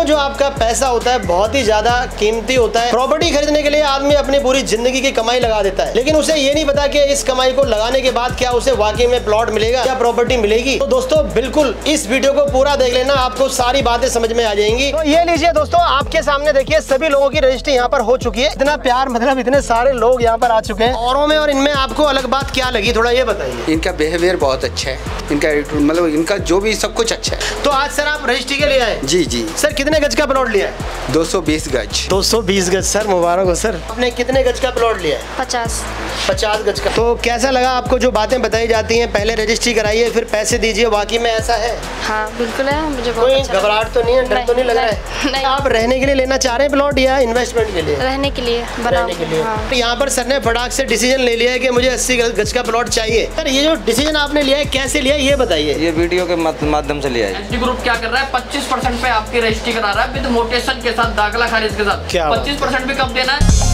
दोस्तों जो आपका पैसा होता है बहुत ही ज़्यादा कीमती होता है। प्रॉपर्टी खरीदने के लिए आदमी अपनी पूरी ज़िंदगी की कमाई लगा देता है। लेकिन उसे ये नहीं पता कि इस कमाई को लगाने के बाद क्या उसे वाकई में प्लॉट मिलेगा क्या प्रॉपर्टी मिलेगी। तो दोस्तों बिल्कुल इस वीडियो को पूरा देख लेना आपको सारी बातें समझ में आ जाएँगी। तो ये लीजिए दोस्तों आपके सामने देखिए सभी लोगों की रजिस्ट्री यहाँ पर हो चुकी है। इतना प्यार मतलब इतने सारे लोग यहाँ पर आ चुके हैं। औरों में और इनमें आपको अलग बात क्या लगी थोड़ा ये बताइए। इनका बिहेवियर बहुत अच्छा है। इनका मतलब इनका जो भी सब कुछ अच्छा है। तो आज सर आप रजिस्ट्री के लिए आए? जी जी। सर कितने गज का प्लॉट लिया है? 220 गज। 220 गज सर मुबारक हो सर। आपने कितने गज का प्लॉट लिया है? पचास। पचास गज का। तो कैसा लगा आपको जो बातें बताई जाती हैं? पहले रजिस्ट्री कराइए फिर पैसे दीजिए। वाकई में ऐसा है? हाँ बिल्कुल है मुझे बहुत कोई अच्छा घबराहट तो नहीं है? डर तो नहीं लग रहा है? आप रहने के लिए लेना चाह रहे हैं प्लॉट या इन्वेस्टमेंट के लिए? रहने के लिए रहने के लिए। हाँ। तो यहाँ पर सर ने फटाक से डिसीज़न ले लिया है की मुझे 80 गज का प्लॉट चाहिए। सर ये जो डिसीज़न आपने लिया है कैसे लिया ये बताइए। ये वीडियो के माध्यम से लिया है। ग्रुप क्या कर रहा है? 25 परसेंट पे आपकी रजिस्ट्री करा रहा है विद मोटेशन के साथ दाखिला खारिज के साथ। पच्चीस परसेंट भी कम देना है।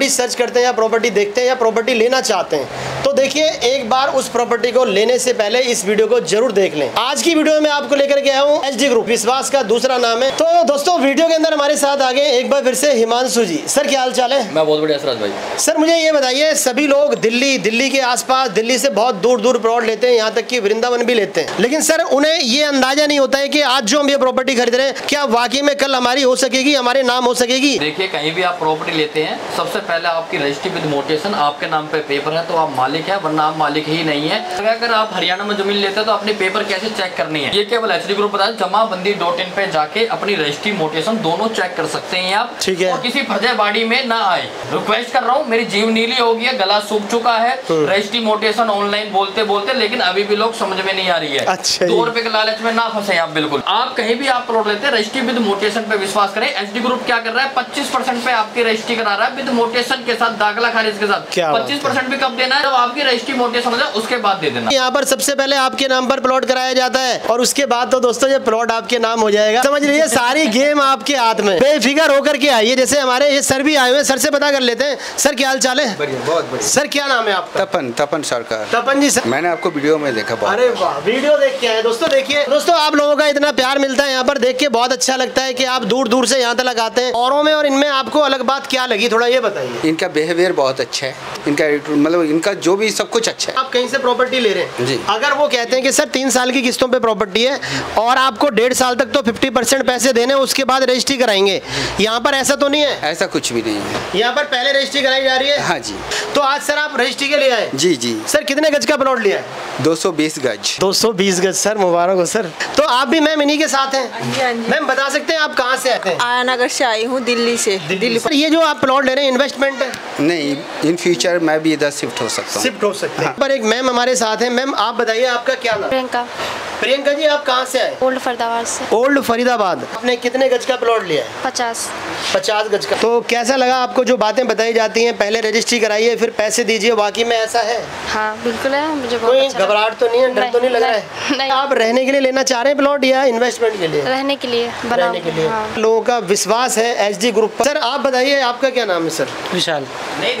प्रॉपर्टी सर्च करते हैं या प्रॉपर्टी देखते हैं या प्रॉपर्टी लेना चाहते हैं तो देखिए एक बार उस प्रॉपर्टी को लेने से पहले इस वीडियो को ज़रूर देख लें। आज की वीडियो में आपको लेकर के आया हूँ एच ग्रुप विश्वास का दूसरा नाम है। तो दोस्तों वीडियो के अंदर हमारे साथ आगे एक बार फिर से हिमांशु जी। सर क्या हाल चाल है? मैं बहुत बढ़िया सराज भाई। सर मुझे ये बताइए सभी लोग दिल्ली दिल्ली के आसपास दिल्ली से बहुत दूर दूर प्लॉट लेते हैं यहाँ तक कि वृंदावन भी लेते हैं। लेकिन सर उन्हें ये अंदाज़ा नहीं होता है कि आज जो हम ये प्रॉपर्टी खरीद रहे हैं क्या वाकई में कल हमारी हो सकेगी हमारे नाम हो सकेगी? देखिए कहीं भी आप प्रॉपर्टी लेते हैं सबसे पहले आपकी रजिस्ट्री विद मोटेशन आपके नाम पे पेपर है तो आप मालिक है वरना आप मालिक ही नहीं है। अगर आप हरियाणा में ज़मीन लेते हैं तो अपने पेपर कैसे चेक करनी है? ये केवल एच डी ग्रुप बताया जमा बंदी डॉट इन पे जाके अपनी रजिस्ट्री मोटेशन दोनों चेक कर सकते हैं आप। ठीक है। और किसी फर्जेबाड़ी में ना आए। रिक्वेस्ट कर रहा हूँ मेरी जीव नीली हो गई है गला सूख चुका है। रजिस्ट्री मोटेशन ऑनलाइन बोलते बोलते लेकिन अभी भी लोग समझ में नहीं आ रही है। अच्छा दो रुपए के लालच में ना फंसे आप बिल्कुल। आप कहीं भी आप प्लॉट लेते हैं रजिस्ट्री विद मोटेशन पे विश्वास करें। एचडी ग्रुप क्या कर रहा है पच्चीस पे आपकी रजिस्ट्री करा रहा है विद मोटेशन के साथ दाखला खारिज के साथ। क्या पच्चीस परसेंट भी कब देना है जब आपकी रजिस्ट्री हो जाए उसके बाद दे देना। यहाँ पर सबसे पहले आपके नाम पर प्लॉट कराया जाता है और उसके बाद तो दोस्तों ये प्लॉट आपके नाम हो जाएगा। समझ लीजिए सारी गेम आपके हाथ में। बेफिक्र होकर के आइए जैसे हमारे ये सर भी आए हुए सर से पता कर लेते हैं। सर क्या हाल चाल है? बढ़िया बहुत बढ़िया। सर क्या नाम है आपका? तपन तपन सरकार तपन जी सर। मैंने आपको वीडियो में देखा अरे वाह वीडियो देख के आए। दोस्तों देखिए दोस्तों आप लोगों का इतना प्यार मिलता है यहाँ पर देख के बहुत अच्छा लगता है कि आप दूर दूर से यहाँ तक आते हैं। औरों में और इनमें आपको अलग बात क्या लगी थोड़ा ये बताइए। इनका बिहेवियर बहुत अच्छा है। इनका मतलब इनका जो भी सब कुछ अच्छा है। आप कहीं से प्रॉपर्टी ले रहे हैं? जी। अगर वो कहते हैं कि सर तीन साल की किस्तों पे प्रॉपर्टी है और आपको डेढ़ साल तक तो फिफ्टी परसेंट पैसे देने उसके बाद रजिस्ट्री कराएँगे। यहाँ पर ऐसा तो नहीं है? ऐसा कुछ भी नहीं है। यहाँ पर पहले रजिस्ट्री कराई जा रही है? हाँ जी। तो आज सर आप रजिस्ट्री के लिए आए? जी जी। सर कितने गज का प्लॉट लिया है? 220 गज। 220 गज सर मुबारक हो सर। तो आप भी मैम इन्हीं के साथ हैं? जी, हाँ जी। मैम बता सकते हैं आप कहाँ से आते हैं? आया नगर से आई हूँ दिल्ली से। दिल्ली सर ये जो आप प्लॉट ले रहे हैं इन्वेस्टमेंट है? नहीं इन फ्यूचर मैं भी इधर शिफ्ट हो सकता हूँ। शिफ्ट हो सकता हाँ। पर एक मैम हमारे साथ है। मैम आप बताइए आपका क्या नाम? प्रियंका। प्रियंका जी आप कहाँ से आए? ओल्ड फरीदाबाद से। ओल्ड फरीदाबाद। आपने कितने गज का प्लॉट लिया है? पचास। पचास गज का। तो कैसा लगा आपको जो बातें बताई जाती हैं? पहले रजिस्ट्री कराइए फिर पैसे दीजिए। बाकी में ऐसा है? हाँ बिल्कुल है। मुझे कोई अच्छा घबराहट तो नहीं है? डर तो नहीं लग रहा है? आप रहने के लिए लेना चाह रहे हैं प्लॉट या इन्वेस्टमेंट के लिए? रहने के लिए बनाओ रहने के लिए। हाँ। लोगों का विश्वास है एच डी ग्रुप पर। सर आप बताइए आपका क्या नाम है सर? विशाल।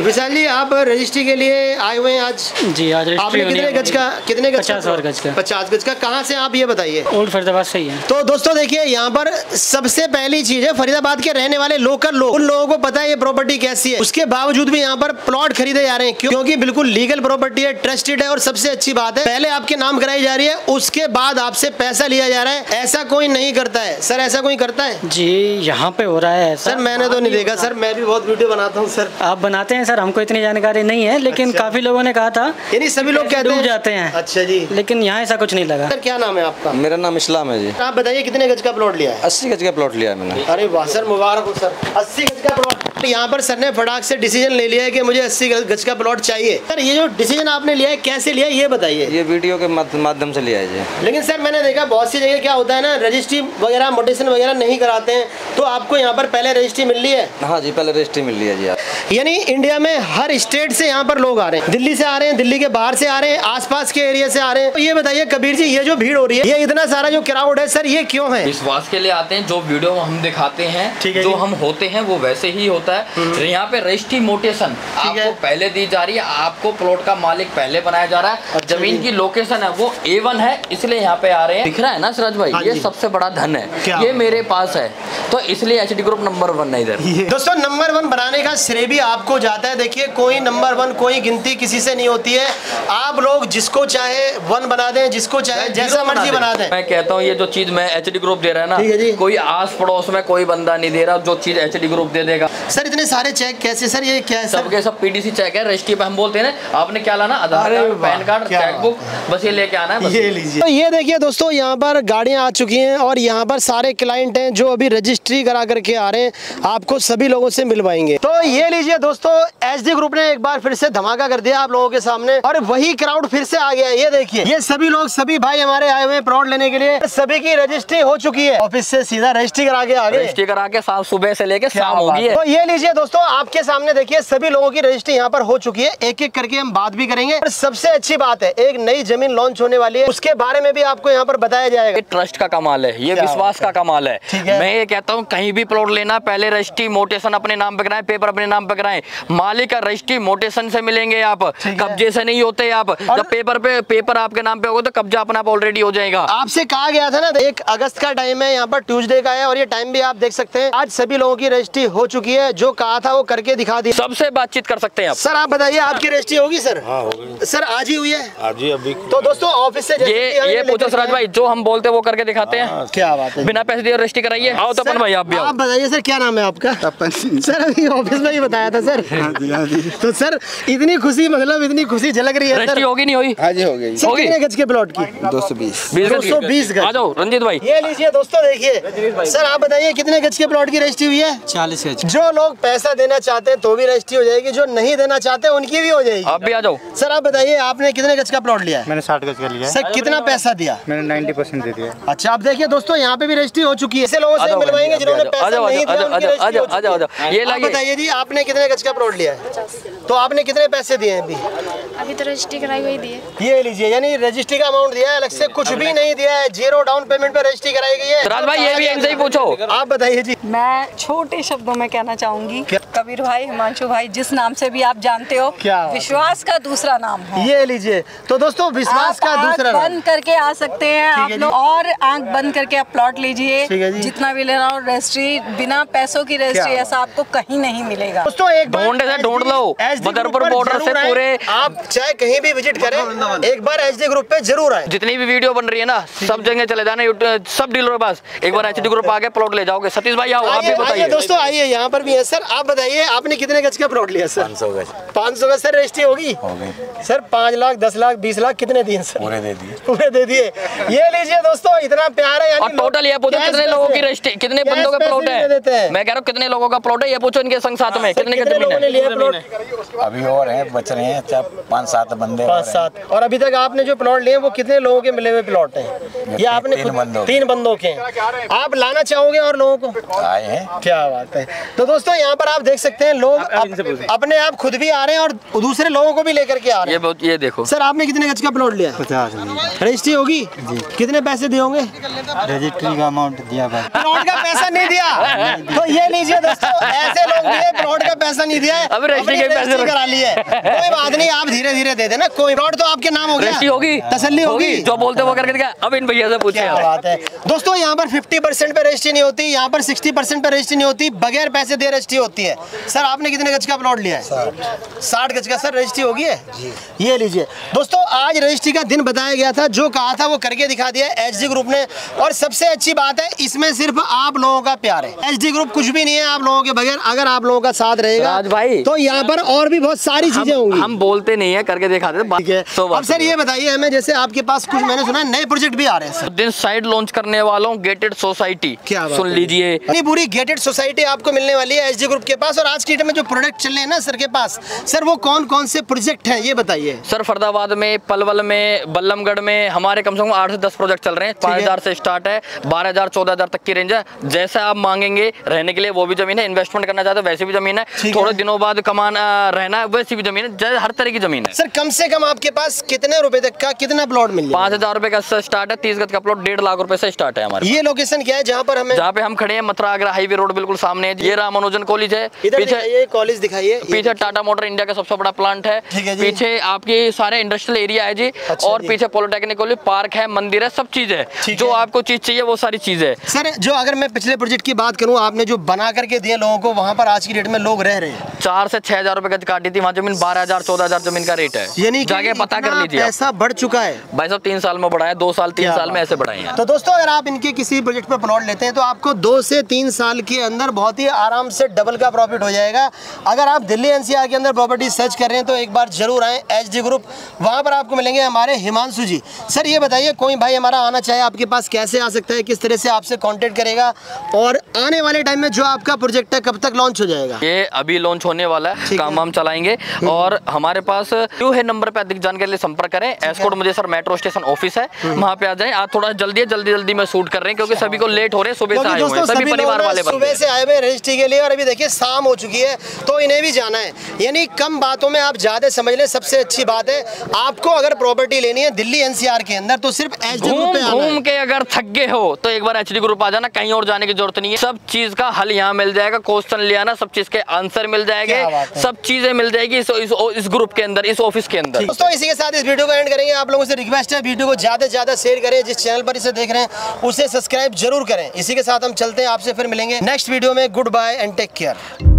विशाल जी आप रजिस्ट्री के लिए आए हुए हैं आज? जी आज आपने कितने गज का कितने गज पचास गज का। पचास गज का। कहाँ से आप ये बताइए। ओल्ड फरीदाबाद से ही है। तो दोस्तों देखिए यहाँ पर सबसे पहली चीज़ है फरीदाबाद के रहने वाले लोकल लोग। उन लोगों को पता है ये प्रॉपर्टी कैसी है। उसके बावजूद भी यहाँ पर प्लॉट खरीदे जा रहे हैं। क्यों? क्योंकि बिल्कुल लीगल प्रॉपर्टी है ट्रस्टेड है और सबसे अच्छी बात है पहले आपके नाम कराई जा रही है उसके बाद आपसे पैसा लिया जा रहा है। ऐसा कोई नहीं करता है। सर ऐसा कोई करता है? जी यहाँ पे हो रहा है सर मैंने तो नहीं देखा। सर मैं भी बहुत वीडियो बनाता हूँ सर। आप बनाते हैं सर हमको इतनी जानकारी नहीं है लेकिन अच्छा। काफ़ी लोगों ने कहा था यानी सभी लोग कहते जाते हैं। अच्छा जी। लेकिन यहाँ ऐसा कुछ नहीं लगा। सर क्या नाम है आपका? मेरा नाम इस्लाम है जी। आप बताइए कितने गज का प्लॉट लिया है? अस्सी गज का प्लॉट लिया है मैंने। अरे वाह सर मुबारक हो सर। 80 गज का प्लॉट यहाँ पर सर ने फटाक से डिसीज़न ले लिया है कि मुझे 80 गज का प्लॉट चाहिए। सर ये जो डिसीज़न आपने लिया है कैसे लिया है ये बताइए। ये वीडियो के माध्यम से लिया है जी। लेकिन सर मैंने देखा बहुत सी जगह क्या होता है ना रजिस्ट्री वगैरह मोटेशन वगैरह नहीं कराते हैं तो आपको यहाँ पर पहले रजिस्ट्री मिल रही है? हाँ जी पहले रजिस्ट्री मिल रही है जी। यानी इंडिया में हर स्टेट से यहाँ पर लोग आ रहे हैं। दिल्ली से आ रहे हैं दिल्ली के बाहर से आ रहे हैं आसपास के एरिया से आ रहे हैं। तो ये बताइए कबीर जी ये जो भीड़ हो रही है ये इतना सारा जो क्राउड है सर ये क्यों है? विश्वास के लिए आते हैं जो वीडियो हम दिखाते हैं ठीक है जो। हम होते हैं वो वैसे ही होता है। यहाँ पे रजिस्ट्री मोटेशन आपको पहले दी जा रही है आपको प्लॉट का मालिक पहले बनाया जा रहा है। अच्छा ज़मीन की लोकेशन है वो ए वन है इसलिए यहाँ पे आ रहे हैं। दिख रहा है ना सिराज भाई? हाँ ये सबसे बड़ा धन है। ये मेरे पास है। तो इसलिए एचडी ग्रुप नंबर वन है इधर। दोस्तों नंबर वन बनाने का श्रेय भी आपको जाता है। देखिए कोई नंबर वन कोई गिनती किसी से नहीं होती है। आप लोग जिसको चाहे वन बना दें जिसको चाहे जैसा मर्ज़ी बना दें। मैं कहता हूँ ये जो चीज़ मैं एच ग्रुप दे रहा है। ना कोई आस पड़ोस में कोई बंदा नहीं दे रहा जो चीज़ एचडी ग्रुप दे देगा। सर इतने सारे चेक कैसे? सर ये क्या है सर? सबके सब पीडीसी चेक है रजिस्ट्री पे हम बोलते हैं ना आपने क्या लाना? आधार कार्ड पैन कार्ड क्या चेक बुक बस ये लेके आना है ये लीजिए। तो ये देखिए दोस्तों यहाँ पर गाड़ियाँ आ चुकी हैं और यहाँ पर सारे क्लाइंट हैं जो अभी रजिस्ट्री करा करके आ रहे हैं। आपको सभी लोगों से मिलवाएँगे। तो ये लीजिए दोस्तों एचडी ग्रुप ने एक बार फिर से धमाका कर दिया आप लोगों के सामने और वही क्राउड फिर से आ गया है। ये देखिए ये सभी लोग सभी भाई हमारे आए हुए हैं प्लॉट लेने के लिए। सभी की रजिस्ट्री हो चुकी है। ऑफ़िस से सीधा रजिस्ट्री करा के आ गए रजिस्ट्री करा के शाम सुबह से लेके शाम होगी तो ये लीजिए दोस्तों आपके सामने देखिए सभी लोगों की रजिस्ट्री यहाँ पर हो चुकी है। एक एक करके हम बात भी करेंगे। और सबसे अच्छी बात है एक नई ज़मीन लॉन्च होने वाली है। उसके बारे में भी आपको यहाँ पर बताया जाएगा। ट्रस्ट का कमाल है ये विश्वास का कमाल है। मैं ये कहता हूँ कहीं भी प्लॉट लेना पहले रजिस्ट्री मोटेशन अपने नाम पे कराएँ पेपर अपने नाम पे कराएँ। मालिक का रजिस्ट्री मोटेशन से मिलेंगे आप कब्जे से नहीं होते आप। जब पेपर पे पेपर आपके नाम पे होगा तो कब्जा अपना आप ऑलरेडी हो जाएगा। आपसे कहा गया था ना एक अगस्त का टाइम है यहाँ पर ट्यूजडे का है और ये टाइम भी आप देख सकते हैं। आज सभी लोगों की रजिस्ट्री हो चुकी है जो कहा था वो करके दिखा दी सबसे बातचीत कर सकते हैं आप। सर आप बताइए आपकी रजिस्ट्री होगी सर? हाँ होगी। सर आज ही हुई है? आज ही अभी तो दोस्तों ऑफ़िस से ये ये पूछो सराज भाई जो हम बोलते हैं वो करके दिखाते हैं। क्या बात है। बिना पैसे दिए रजिस्ट्री कराइए। आओ तो भाई आप भी आप बताइए सर क्या नाम है आपका? अपन सर अभी ऑफ़िस में ही बताया था सर। हाँ तो सर इतनी खुशी मतलब इतनी खुशी झलक रही है होगी नहीं हुई हाँ जी हो गई? कितने गज के प्लॉट की? दो सौ बीस। बीस गज। की। 220 गज। आ जाओ रंजीत भाई। ये लीजिए दोस्तों देखिए। सर आप बताइए कितने गज के प्लॉट की रजिस्ट्री हुई है? चालीस गज। जो लोग पैसा देना चाहते हैं तो भी रजिस्ट्री हो जाएगी जो नहीं देना चाहते उनकी भी हो जाएगी। आप भी आ जाओ। सर आप बताइए आपने कितने गज का प्लॉट लिया है? मैंने साठ गज का लिया सर कितना पैसा दिया? मैंने नाइन्टी परसेंट दे दिया। अच्छा आप देखिए दोस्तों यहाँ पे भी रजिस्ट्री हो चुकी है। ऐसे लोगों से मिलवाएँगे जिन्होंने। ये बताइए जी आपने कितने गज का प्लॉट लिया है? तो आपने कितने पैसे दिए हैं अभी? अभी तो रजिस्ट्री कराई हुई दी है। ये लीजिए यानी रजिस्ट्री का अमाउंट दिया है अलग से कुछ भी नहीं। दिया है ज़ीरो डाउन पेमेंट पे रजिस्ट्री कराई गई है। राज भाई ये भी इनसे ही पूछो। आप बताइए जी। मैं छोटे शब्दों में कहना चाहूँगी क्या? कबीर भाई हिमांशु भाई जिस नाम से भी आप जानते हो क्या विश्वास का दूसरा नाम है। ये लीजिए। तो दोस्तों विश्वास का दूसरा बंद करके आ सकते हैं। आप लोग और आँख बंद करके आप प्लॉट लीजिए। जितना भी लेना हो रजिस्ट्री बिना पैसों की रजिस्ट्री ऐसा आपको कहीं नहीं मिलेगा। दोस्तों एक बार ढूंढे से ढूंढ लो। बदरपुर ग्रुप से पूरे- आप चाहे कहीं भी विज़िट करें एक बार एच ग्रुप पे ज़रूर आए। जितनी भी वीडियो बन रही है ना सब जगह चले जाना सब डीलरों के पास। एक बार एचडी ग्रुप आके प्लॉट ले जाओगे। सतीश भाई आओ आप भी बताइए। दोस्तों आइए यहाँ पर भी सर आप बताइए आपने कितने गज का प्लॉट लिया सर? सौ गज। पाँच सौ गज सर रजिस्ट्री होगी? हो गई। सर पाँच लाख दस लाख बीस लाख कितने दिए सर? पूरे दे दिए। पूरे दे दिए। ये लीजिए दोस्तों इतना प्यार है यानी और टोटल ये पूछो कितने लोगों की रजिस्ट्री कितने बंदों का प्लॉट है? मैं कह रहा हूँ कितने लोगों का प्लॉट है ये पूछो इनके संग साथ में कितने की है अभी और हैं बच रहे हैं चार पाँच सात बंदे पाँच सात। और अभी तक आपने जो प्लॉट लिए वो कितने लोगों के मिले हुए प्लॉट है? ये आपने तीन बंदों के। आप लाना चाहोगे और लोगों को? आए हैं। क्या बात है। तो दोस्तों यहाँ पर आप देख सकते हैं लोग अप, अपने आप खुद भी आ रहे हैं और दूसरे लोगों को भी लेकर के आ रहे ये हैं। बहुत ये देखो। सर आपने कितने गज का प्लॉट लिया पचास रजिस्ट्री होगी? कितने पैसे दिए होंगे? रजिस्ट्री का अमाउंट दिया भाई। प्लॉट का पैसा नहीं दिया? तो ये लीजिए दोस्तों ऐसे लोग भी प्लॉट का पैसा नहीं दिया अब रजिस्ट्री अपनी के पैसे करा लिए कोई बात नहीं आप धीरे धीरे दे देना। कोई प्लॉट तो आपके नाम हो गया। रजिस्ट्री होगी? तसल्ली होगी। जो बोलते वो करके दिखा। अब इन भैया से पूछे क्या बात है। दोस्तों यहाँ पर 50 परसेंट पे रजिस्ट्री नहीं होती यहाँ पर 60 परसेंट पे रजिस्ट्री नहीं होती बगैर पैसे दे रजिस्ट्री होती है। सर आपने कितने गज का प्लॉट लिया है? साठ। गज का। सर रजिस्ट्री होगी है ये लीजिए। दोस्तों आज रजिस्ट्री का दिन बताया गया था। जो कहा था वो करके दिखा दिया एच डी ग्रुप ने। और सबसे अच्छी बात है इसमें सिर्फ़ आप लोगों का प्यार है। एच डी ग्रुप कुछ भी नहीं है आप लोगों के बगैर। अगर आप लोगों का साथ रहेगा भाई। तो यहाँ पर और भी बहुत सारी चीज़ें होंगी। हम बोलते नहीं है करके दिखाते हैं। ठीक है। तो अब सर ये बताइए हमें जैसे आपके पास कुछ मैंने सुना है नए प्रोजेक्ट भी आ रहे हैं दिन साइड लॉन्च करने वालों गेटेड सोसाइटी क्या सुन लीजिए। पूरी गेटेड सोसाइटी आपको मिलने वाली है एच ग्रुप के पास और आज की डेट में जो प्रोडक्ट चल रहे हैं ना सर के पास सर वो कौन कौन से प्रोजेक्ट हैं ये बताइए। सर फरदाबाद में पलवल में बल्लमगढ़ में हमारे कम से कम आठ से दस प्रोजेक्ट चल रहे हैं। पाँच हज़ार से स्टार्ट है बारह हज़ार चौदह हज़ार तक की रेंज है। जैसा आप मांगेंगे रहने के लिए वो भी ज़मीन है इन्वेस्टमेंट करना चाहते हैं वैसे भी ज़मीन है। थोड़े दिनों बाद कमाना रहना है वैसी भी ज़मीन है। हर तरह की ज़मीन है। सर कम से कम आपके पास कितने रुपए तक का कितना प्लॉट मिल पाँच हज़ार रुपए का स्टार्ट है तीस गज का प्लॉट डेढ़ लाख रुपए से स्टार्ट है हमारे ये लोकेशन क्या है जहाँ पर हमें जहाँ पे हम खड़े हैं मथुरा आगरा हाईवे रोड बिल्कुल सामने है। ये रामानुजन कॉलेज है। पीछे दिखाइए कॉलेज दिखाइए पीछे टाटा मोटर इंडिया का सबसे बड़ा प्लांट है। पीछे आपके सारे इंडस्ट्रियल एरिया है जी। अच्छा और पीछे पॉलिटेक्निक कॉलेज पार्क है मंदिर है सब चीज़ है। जो आपको चीज़ चाहिए वो सारी चीज़ है। सर जो अगर मैं पिछले प्रोजेक्ट की बात करूँ आपने जो बना करके दिए लोगों को वहाँ पर आज की डेट में लोग रह रहे हैं। चार से छह हज़ार रुपए गज काटी थी वहाँ ज़मीन बारह हज़ार चौदह हज़ार ज़मीन का रेट है। यानी जाके पता कर लीजिए ऐसा बढ़ चुका है। भाई साहब तीन साल में बढ़ाया दो साल तीन साल में ऐसे बढ़ाए हैं। तो दोस्तों अगर आप इनके किसी प्रोजेक्ट पर प्लॉट लेते हैं तो आपको दो से तीन साल के अंदर बहुत ही आराम से डबल का प्रॉफिट हो जाएगा। अगर आप दिल्ली एनसीआर के अंदर प्रॉपर्टी सर्च कर रहे हैं तो एक बार ज़रूर आए एचडी ग्रुप वहाँ पर आपको मिलेंगे हमारे हिमांशु जी। सर ये बताइए कोई भाई हमारा आना चाहे आपके पास कैसे आ सकता है किस तरह से आपसे कॉन्टेक्ट करेगा और आने वाले टाइम में जो आपका प्रोजेक्ट है कब तक लॉन्च हो जाएगा? ये अभी लॉन्च होने वाला है काम हम चलाएँगे। और हमारे पास क्यों है नंबर पे अधिक जानकारी के लिए संपर्क करें। एस्कोट मुझे सर मेट्रो स्टेशन ऑफ़िस है हम्म। वहाँ पे आ जाएँ। आज थोड़ा जल्दी है जल्दी जल्दी में शूट कर रहे हैं क्योंकि सभी को लेट हो रहे हैं सुबह से आए हुए सभी परिवार वाले सुबह से आए हुए रजिस्ट्री के लिए और अभी देखिए शाम हो चुकी है तो इन्हें भी जाना है। यानी कम बातों में आप ज़्यादा समझ लें सबसे अच्छी बात है आपको अगर प्रॉपर्टी लेनी है दिल्ली एनसीआर के अंदर तो सिर्फ़ एच डी घूम घूम के अगर थक गए हो तो एक बार एच ग्रुप आ जाना कहीं और जाने की ज़रूरत नहीं है। सब चीज़ का हल यहाँ मिल जाएगा क्वेश्चन ले आना सब चीज़ के आंसर मिल जाएँगे सब चीज़ें मिल जाएगी इस, इस, इस ग्रुप के अंदर इस ऑफ़िस के अंदर। दोस्तों इसी के साथ इस वीडियो को एंड करेंगे। आप लोगों से रिक्वेस्ट है वीडियो को ज़्यादा से ज़्यादा शेयर करें जिस चैनल पर इसे देख रहे हैं उसे सब्सक्राइब ज़रूर करें। इसी के साथ हम चलते हैं आपसे फिर मिलेंगे। नेक्स्ट वीडियो में good bye and take take care.